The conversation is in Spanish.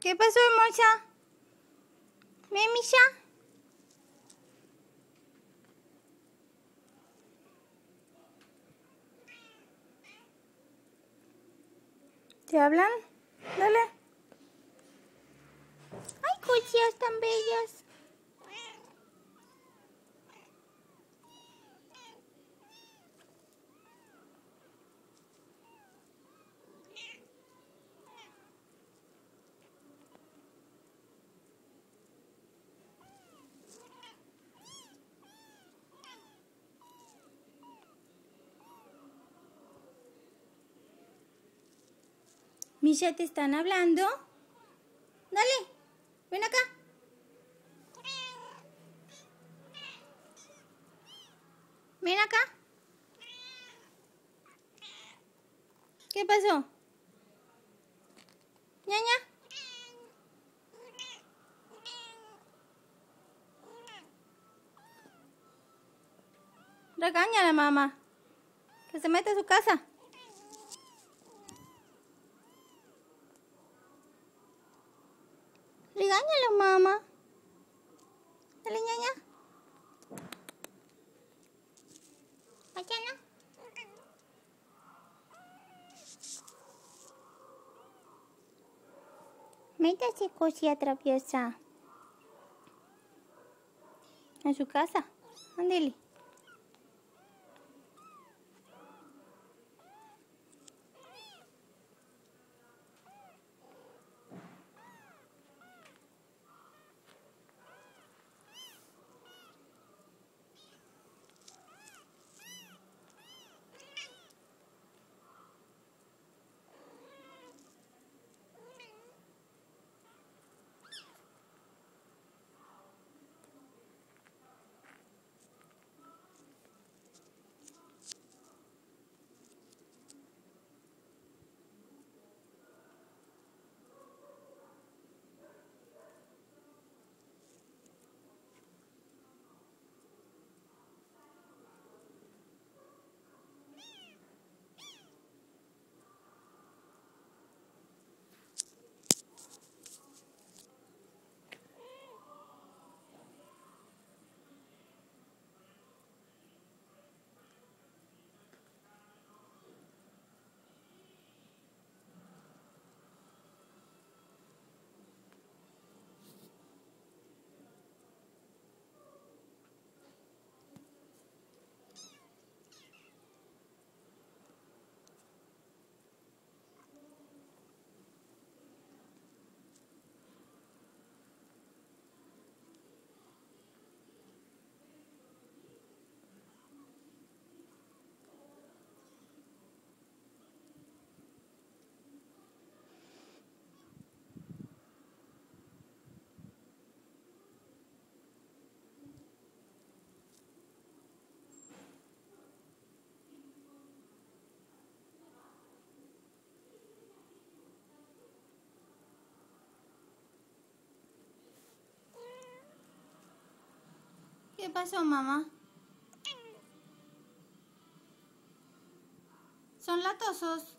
¿Qué pasó, hermosa? ¿Memisha? ¿Te hablan? Dale. ¡Ay, cosillas tan bellas! Misha, ¿te están hablando? Dale, ven acá. Ven acá. ¿Qué pasó? ñaña. Regaña a la mamá. Que se mete a su casa. Regáñalo, mamá. Dale, ñaña. Mañana. Métase, cosilla traviesa. En su casa. Ándele. ¿Qué pasó, mamá? Son latosos.